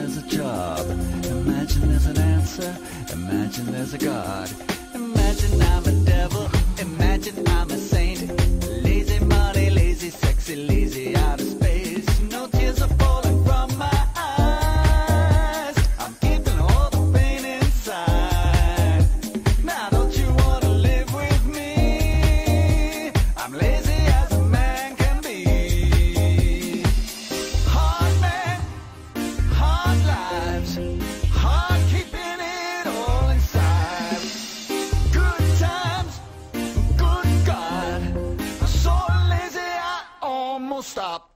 there's a job. Imagine there's an answer. Imagine there's a God. Imagine I'm Stop.